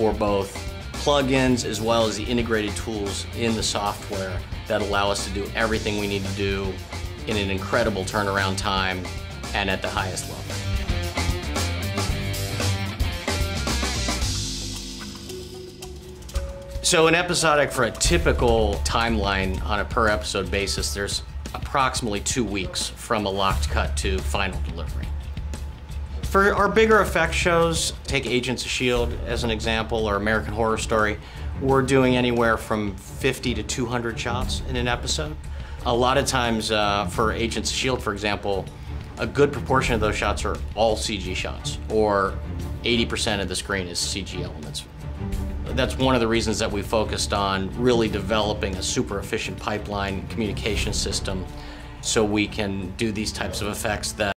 for both plugins as well as the integrated tools in the software that allow us to do everything we need to do in an incredible turnaround time and at the highest level. So in episodic, for a typical timeline on a per episode basis, there's approximately two weeks from a locked cut to final delivery. For our bigger effect shows, take Agents of S.H.I.E.L.D. as an example, or American Horror Story, we're doing anywhere from 50 to 200 shots in an episode. A lot of times uh, for Agents of S.H.I.E.L.D., for example, a good proportion of those shots are all CG shots, or 80% of the screen is CG elements. That's one of the reasons that we focused on really developing a super efficient pipeline communication system so we can do these types of effects that